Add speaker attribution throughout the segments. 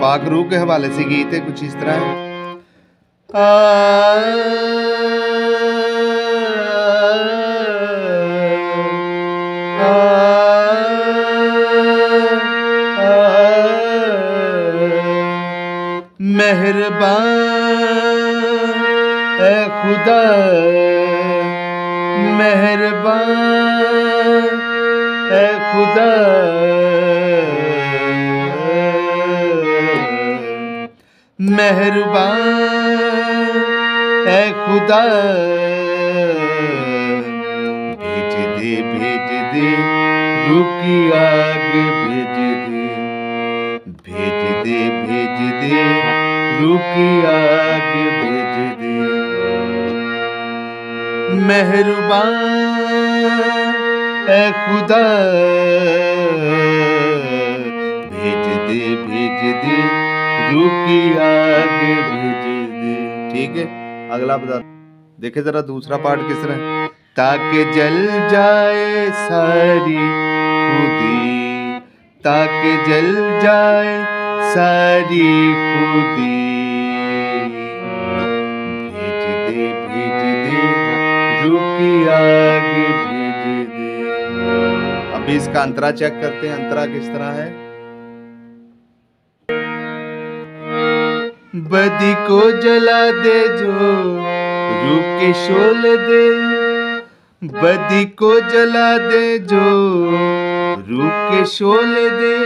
Speaker 1: पाक रूह के हवाले से गीत है कुछ इस तरह मेहरबान खुदा मेहरबान। मेहरबान ए खुदा। भेज दे भेज दे, रुकी आग भेज दे। भेज दे भेज दे, रुकी आग भेज दे। मेहरबान ए खुदा। भेज दे भेज दे ठीक है? अगला बता। देखे जरा दूसरा पार्ट किस तरह है? ताकि जल जाए सारी खुदी। ताकि जल जाए सारी खुदी। भेज दे भेज दे रुकी आग भेज दे अभी इसका अंतरा चेक करते हैं। अंतरा किस तरह है? बदी को जला दे जो रूप के शोल दे। बदी को जला दे जो रूप के शोल दे।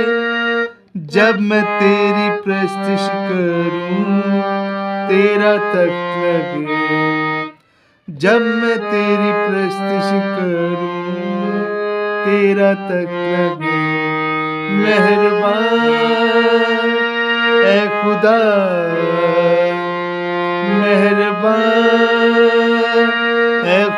Speaker 1: जब मैं तेरी प्रस्तिश करूँ, तेरा तख्त लगे। जब मैं तेरी प्रस्तिश करूँ, तेरा तख्त लगे। मेहरबान ए खुदा।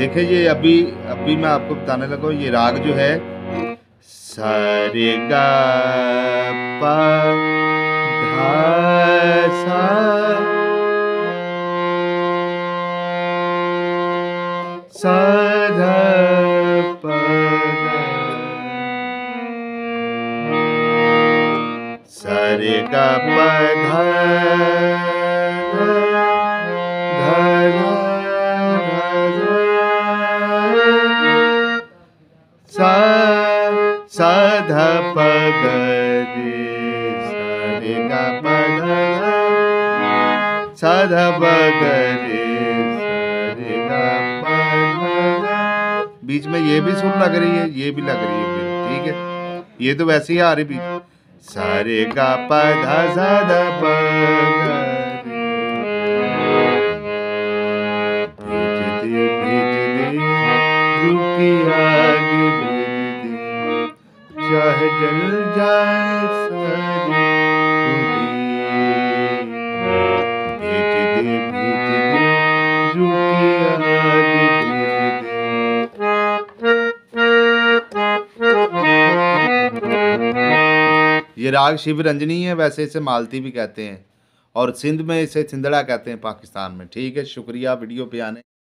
Speaker 1: देखिए, ये अभी अभी मैं आपको बताने लगा ये राग जो है सारे गा धा सारे गा पा धा धा सा ध प ग रे सा रे ग प ध सा ध प ग रे बीच में ये भी सुर लग रही है, ये भी लग रही है ठीक है? ये तो वैसे ही आ रही बीच। सा रे ग प ध चाहे जल जाए ये राग शिव रंजनी है, वैसे इसे मालती भी कहते हैं और सिंध में इसे सिंधड़ा कहते हैं पाकिस्तान में। ठीक है, शुक्रिया वीडियो पे आने।